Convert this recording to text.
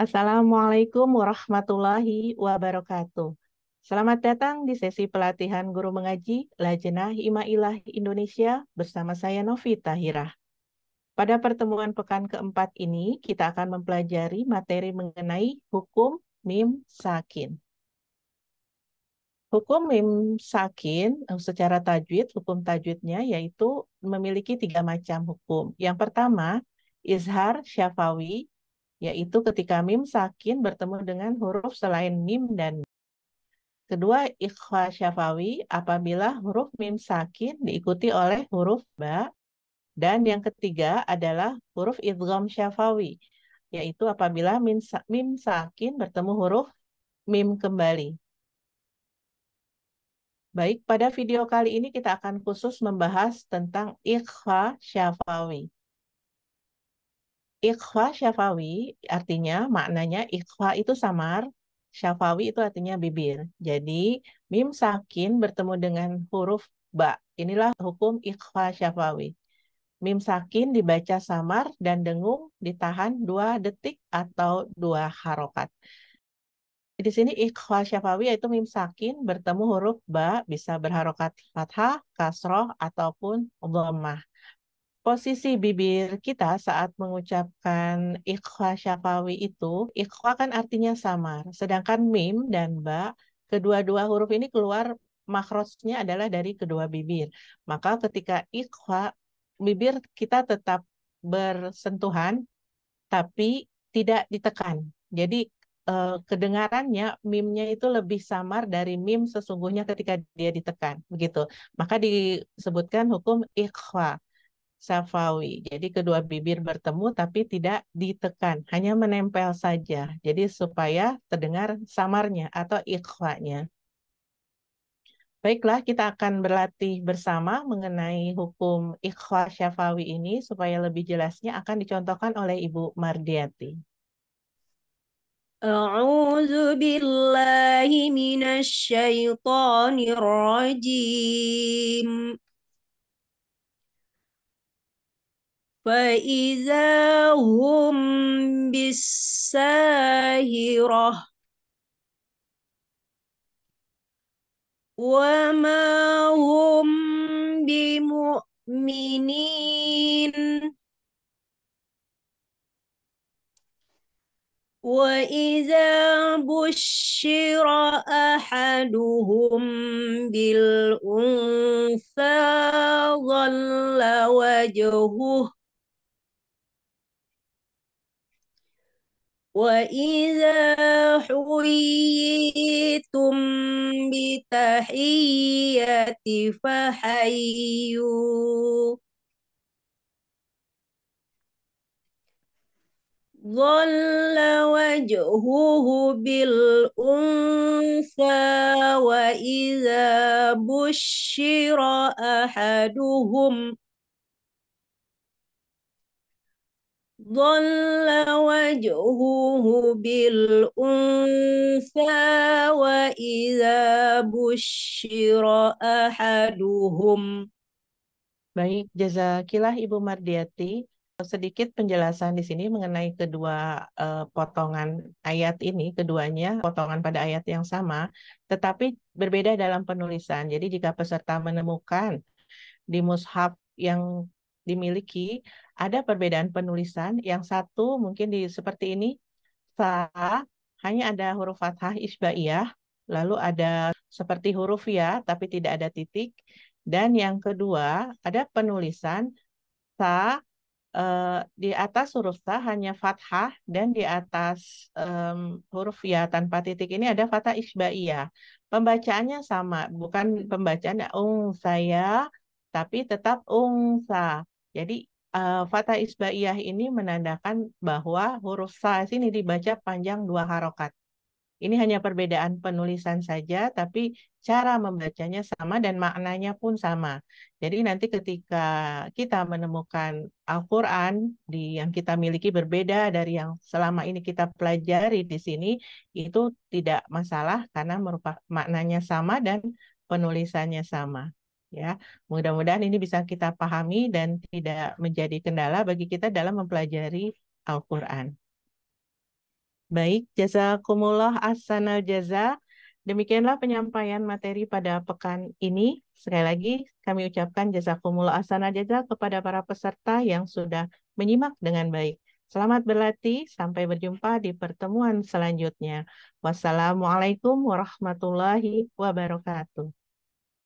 Assalamualaikum warahmatullahi wabarakatuh. Selamat datang di sesi pelatihan guru mengaji Lajenah Imailah Indonesia bersama saya Novi Tahirah. Pada pertemuan pekan keempat ini, kita akan mempelajari materi mengenai hukum mim sakin. Hukum mim sakin eh, secara tajwid, hukum tajwidnya yaitu memiliki tiga macam hukum. Yang pertama, izhar syafawi, yaitu ketika mim sakin bertemu dengan huruf selain mim dan Kedua, ikhfa syafawi apabila huruf mim sakin diikuti oleh huruf ba. Dan yang ketiga adalah huruf idgham syafawi, yaitu apabila mim, mim sakin bertemu huruf mim kembali. Baik, pada video kali ini kita akan khusus membahas tentang ikhfa syafawi. Ikhfa syafawi artinya maknanya ikhfa itu samar, syafawi itu artinya bibir. Jadi mim sakin bertemu dengan huruf ba. Inilah hukum ikhfa syafawi. Mim sakin dibaca samar dan dengung ditahan dua detik atau dua harokat. Di sini ikhfa syafawi yaitu mim sakin bertemu huruf ba bisa berharokat fathah, kasroh, ataupun dhammah. Posisi bibir kita saat mengucapkan ikhfa syafawi itu, ikhfa kan artinya samar. Sedangkan mim dan ba, kedua-dua huruf ini keluar makrosnya adalah dari kedua bibir. Maka ketika ikhfa bibir kita tetap bersentuhan tapi tidak ditekan. Jadi eh, kedengarannya mimnya itu lebih samar dari mim sesungguhnya ketika dia ditekan, begitu. Maka disebutkan hukum ikhfa safawi. Jadi kedua bibir bertemu tapi tidak ditekan, hanya menempel saja. Jadi supaya terdengar samarnya atau ikhwanya. Baiklah, kita akan berlatih bersama mengenai hukum ikhwa syafawi ini supaya lebih jelasnya akan dicontohkan oleh Ibu Mardiati. أعوذ بالله من الشيطان الرجيم فإذا هم بالساهرة وما هم بمؤمنين وإذا بشر أحدهم بالأنثى ظل وجهه وإذا حييتم بتحية فحيوا ظل وجهه بالأنثى وإذا بشر أحدهم ظل وجهه بالأنثى وإذا بشر أحدهم Baik, jazakillah Ibu Mardiati. Sedikit penjelasan di sini mengenai kedua uh, potongan ayat ini, keduanya potongan pada ayat yang sama, tetapi berbeda dalam penulisan. Jadi jika peserta menemukan di mushaf yang dimiliki ada perbedaan penulisan. Yang satu mungkin di seperti ini, sa hanya ada huruf fathah isbaiyah, lalu ada seperti huruf ya tapi tidak ada titik. Dan yang kedua, ada penulisan sa uh, di atas huruf sa hanya fathah dan di atas um, huruf ya tanpa titik ini ada fathah isbaiyah. Pembacaannya sama, bukan pembacaan ung saya, tapi tetap ungsa. Jadi uh, fathah isbaiyah ini menandakan bahwa huruf sa ini dibaca panjang dua harokat. Ini hanya perbedaan penulisan saja, tapi cara membacanya sama dan maknanya pun sama. Jadi nanti ketika kita menemukan Al-Quran yang kita miliki berbeda dari yang selama ini kita pelajari di sini, itu tidak masalah karena merupakan maknanya sama dan penulisannya sama. Ya, mudah-mudahan ini bisa kita pahami dan tidak menjadi kendala bagi kita dalam mempelajari Al-Quran. Baik, jazakumullah ahsanal jaza. Demikianlah penyampaian materi pada pekan ini. Sekali lagi kami ucapkan jazakumullah ahsanal jaza kepada para peserta yang sudah menyimak dengan baik. Selamat berlatih, sampai berjumpa di pertemuan selanjutnya. Wassalamualaikum warahmatullahi wabarakatuh.